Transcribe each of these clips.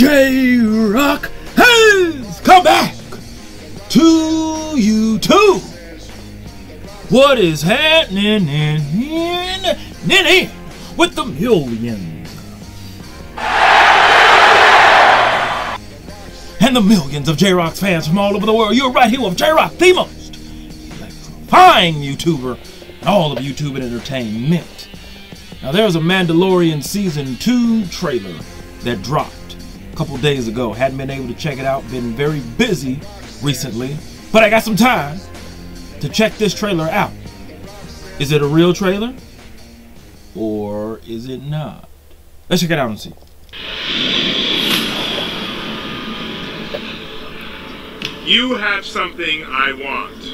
J-Rocc has come back to YouTube. What is happening in, in, in, in with the millions? And the millions of J-Rocc's fans from all over the world. You're right here with J-Rocc, the most electrifying YouTuber in all of YouTube and entertainment. Now, there's a Mandalorian Season 2 trailer that dropped couple days ago. Hadn't been able to check it out, been very busy recently, but I got some time to check this trailer out. Is it a real trailer? Or is it not? Let's check it out and see. You have something I want.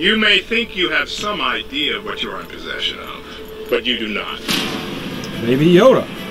You may think you have some idea of what you're in possession of, but you do not. Baby Yoda.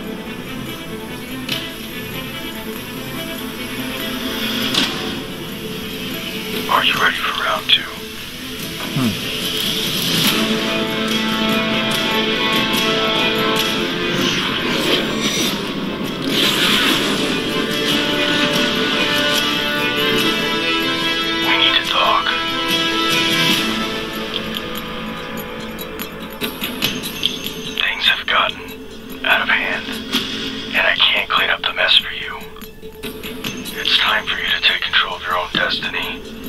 Of your own destiny.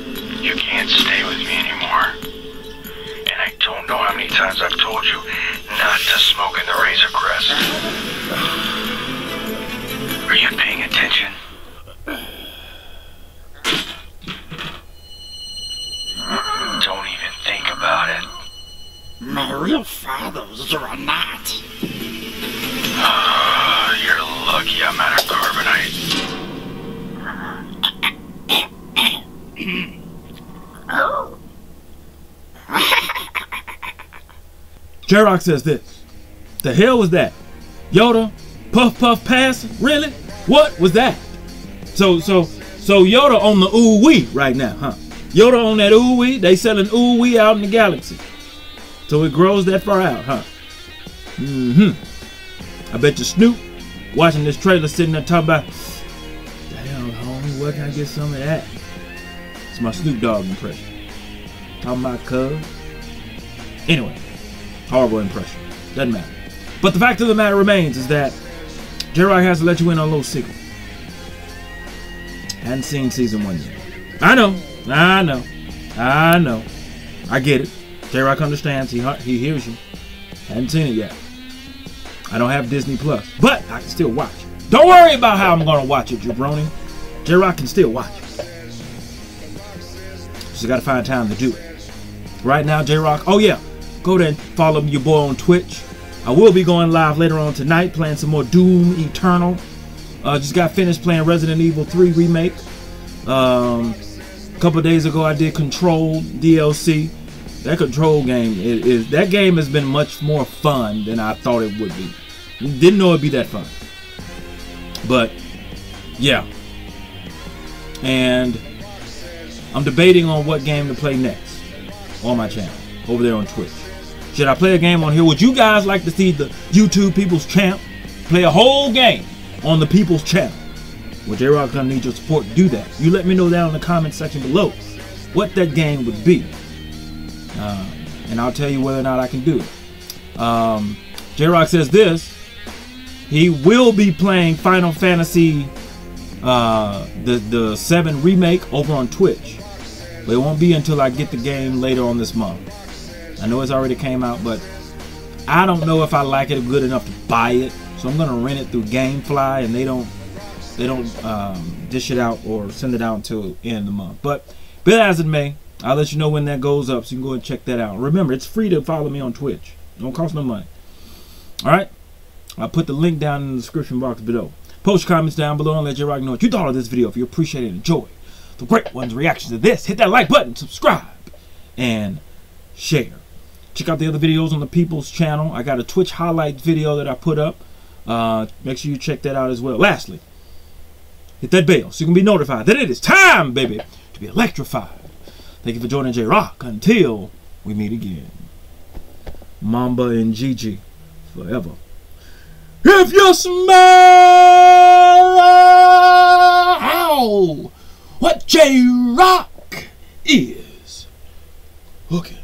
You can't stay with me anymore. And I don't know how many times I've told you not to smoke in the Razor Crest. Are you paying attention? Don't even think about it. My real father's or not. Ah, you're lucky I'm out of carbonite. Oh, J-Rocc says this. The hell was that? Yoda, puff puff pass? Really? What was that? So so so Yoda on the ooh wee right now, huh? Yoda on that ooh wee. They selling ooh wee out in the galaxy. So it grows that far out, huh? Mm-hmm. I bet you Snoop watching this trailer sitting there talking about Damn homie, where can I get some of that? It's my Snoop Dogg impression. Talking about cuz. Anyway, horrible impression. Doesn't matter. But the fact of the matter remains is that J-Rocc has to let you in on a little secret. Hadn't seen season one yet. I know, I know, I know. I get it. J-Rocc understands. He he hears you. Hadn't seen it yet. I don't have Disney Plus, but I can still watch. Don't worry about how I'm gonna watch it, Jabroni. J-Rocc can still watch it. Just gotta find time to do it. Right now, J-Rocc. Oh yeah, go there and follow your boy on Twitch. I will be going live later on tonight, playing some more Doom Eternal. Uh, just got finished playing Resident Evil 3 remake. Um, a couple days ago, I did Control DLC. That Control game is, is that game has been much more fun than I thought it would be. Didn't know it'd be that fun, but yeah. And I'm debating on what game to play next on my channel over there on Twitch. Should I play a game on here? Would you guys like to see the YouTube People's Champ play a whole game on the People's Channel? Well, J-Rocc gonna need your support to do that. You let me know down in the comment section below what that game would be, uh, and I'll tell you whether or not I can do it. Um, J-Rocc says this. He will be playing Final Fantasy, uh, the the seven remake over on Twitch, but it won't be until I get the game later on this month. I know it's already came out, but I don't know if I like it good enough to buy it. So I'm gonna rent it through GameFly, and they don't they don't um, dish it out or send it out until end of the month. But that as it may, I'll let you know when that goes up, so you can go and check that out. Remember, it's free to follow me on Twitch. Don't cost no money. All right, I'll put the link down in the description box below. Post your comments down below and let your Rock know what you thought of this video. If you appreciate it enjoy the great one's reaction to this, hit that like button, subscribe, and share. Check out the other videos on the People's channel. I got a Twitch highlight video that I put up. Uh, make sure you check that out as well. Lastly, hit that bell so you can be notified that it is time, baby, to be electrified. Thank you for joining J-Rocc. Until we meet again. Mamba and Gigi forever If you smell what J Rock is, okay.